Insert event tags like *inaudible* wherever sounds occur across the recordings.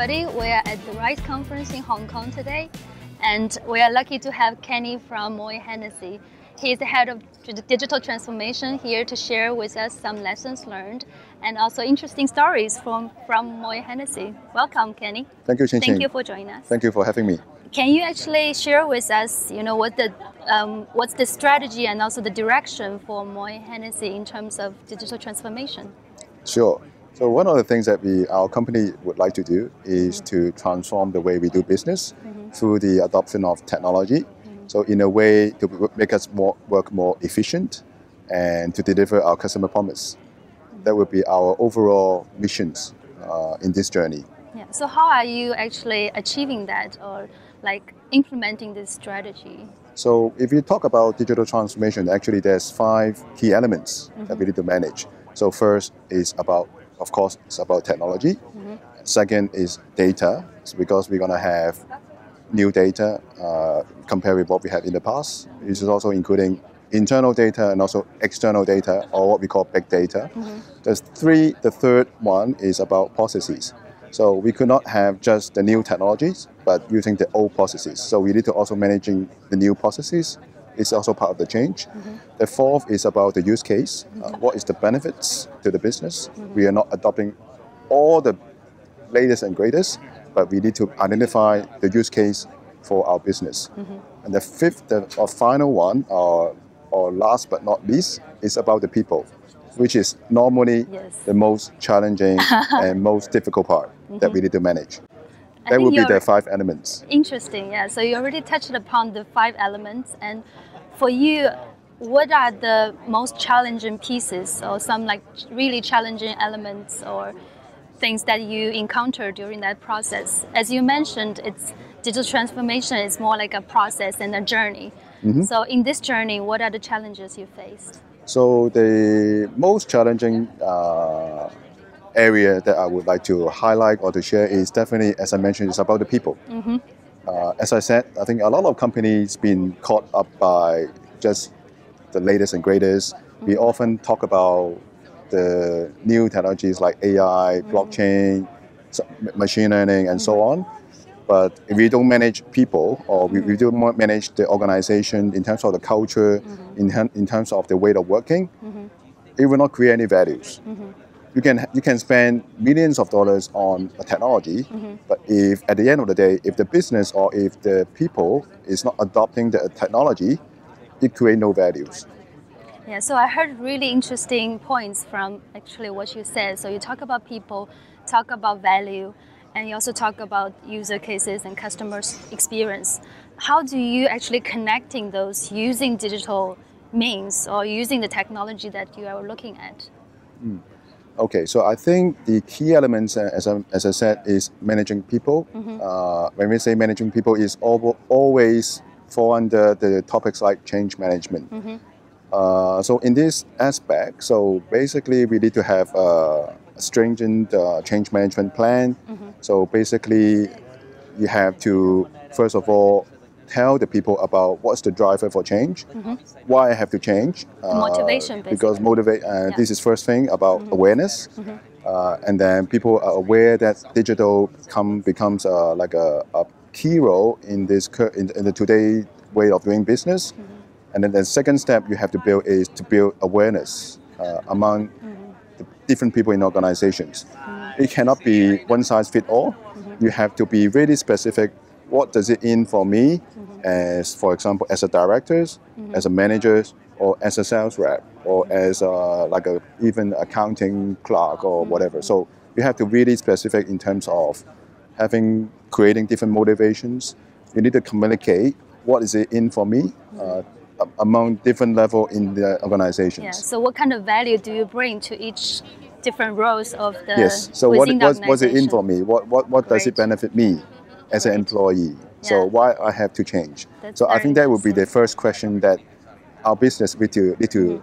everybody. We are at the RISE conference in Hong Kong today, and we are lucky to have Kenny from Moët Hennessy. He is the head of digital transformation here to share with us some lessons learned and also interesting stories from, from Moët Hennessy. Welcome, Kenny. Thank you, Chin Thank you for joining us. Thank you for having me. Can you actually share with us, you know, what the um, what's the strategy and also the direction for Moët Hennessy in terms of digital transformation? Sure. So one of the things that we, our company would like to do is mm-hmm. to transform the way we do business mm-hmm. through the adoption of technology. So in a way to make us more work more efficient and to deliver our customer promise. Mm-hmm. That would be our overall missions uh, in this journey. Yeah. So how are you actually achieving that or like implementing this strategy? So if you talk about digital transformation, actually there's five key elements that we need to manage. So first is about, of course, it's about technology. Second is data, it's because we're going to have new data uh, compared with what we had in the past. This is also including internal data and also external data, or what we call big data. There's three. The third one is about processes. So we could not have just the new technologies, but using the old processes. So we need to also managing the new processes. It's also part of the change. Mm-hmm. The fourth is about the use case. Uh, mm-hmm. what is the benefits to the business? We are not adopting all the latest and greatest, but we need to identify the use case for our business. Mm-hmm. And the fifth the, or final one, or, or last but not least, is about the people, which is normally Yes. the most challenging *laughs* and most difficult part that we need to manage. That will be the five elements. Interesting, yeah. So you already touched upon the five elements, and for you, what are the most challenging pieces, or some like really challenging elements, or things that you encounter during that process? As you mentioned, it's digital transformation is more like a process and a journey. So in this journey, what are the challenges you faced? So the most challenging uh, area that I would like to highlight or to share is definitely, as I mentioned, it's about the people. Mm-hmm. Uh, as I said, I think a lot of companies been caught up by just the latest and greatest. We mm-hmm. often talk about the new technologies like AI, mm-hmm. blockchain, machine learning, and so on. But if we don't manage people or we, we don't manage the organization in terms of the culture, in, in terms of the way of working, it will not create any values. You can you can spend millions of dollars on a technology, mm-hmm. but if at the end of the day, if the business or if the people is not adopting the technology, it create no values. Yeah, so I heard really interesting points from actually what you said. So you talk about people, talk about value, and you also talk about user cases and customers experience. How do you actually connecting those using digital means or using the technology that you are looking at? Hmm. Okay, so I think the key elements, uh, as I, as I said, is managing people. Uh, when we say managing people, is always fall under the topics like change management. Uh, so in this aspect, so basically we need to have a stringent uh, change management plan. So basically, you have to first of all tell the people about what's the driver for change, why I have to change, uh, Motivation, because motivate. Uh, Yeah. Mm-hmm. This is first thing about awareness, uh, and then people are aware that digital come becomes uh, like a, a key role in this cur- in, in the today way of doing business. Mm-hmm. And then the second step you have to build is to build awareness uh, among Mm-hmm. the different people in organizations. It cannot be one size fit all. Mm-hmm. You have to be really specific. What does it mean for me, Mm-hmm. as for example, as a director, as a manager, or as a sales rep, or as a, like a even accounting clerk or Mm-hmm. whatever. So you have to really specific in terms of having creating different motivations. You need to communicate what is it in for me uh, among different level in the organizations. Yeah. So what kind of value do you bring to each different roles of the Yes. So what what's, what's it in for me? What what, what does it benefit me as an employee? So why I have to change? That's so I think that would be the first question that our business need to need to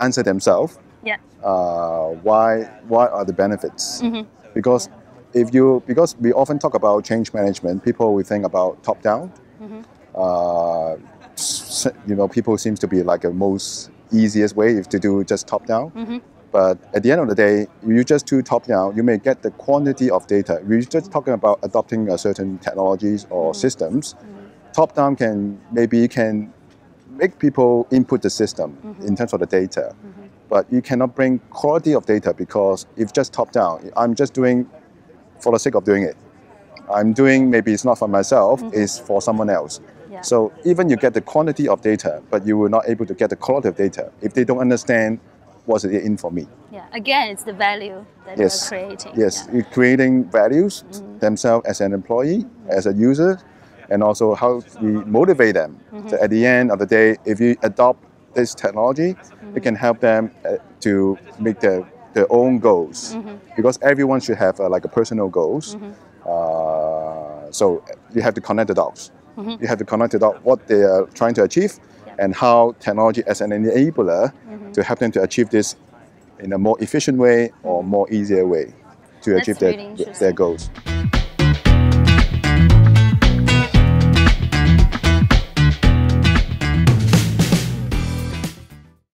answer themselves. Yeah. Uh, why why are the benefits? Mm-hmm. Because if you because we often talk about change management, people will think about top down. Mm-hmm. Uh, you know, people seems to be like a most easiest way is to do just top down. Mm-hmm. But at the end of the day, you just too top down, you may get the quantity of data. We're just talking about adopting a certain technologies or mm-hmm. systems. Mm-hmm. Top down can maybe can make people input the system mm-hmm. in terms of the data. But you cannot bring quality of data because if just top down, I'm just doing for the sake of doing it. I'm doing maybe it's not for myself, it's for someone else. Yeah. So even you get the quantity of data, but you will not able to get the quality of data if they don't understand what's it in for me. Yeah. Again, it's the value that Yes. you're creating. Yes, Yeah. you're creating values themselves as an employee, as a user, and also how we motivate them. So at the end of the day, if you adopt this technology, it can help them uh, to make their, their own goals. Because everyone should have uh, like a personal goals. Uh, so you have to connect the dots. You have to connect the dots what they are trying to achieve and how technology as an enabler mm-hmm. to help them to achieve this in a more efficient way or mm-hmm. more easier way to That's achieve their, really interesting. their goals.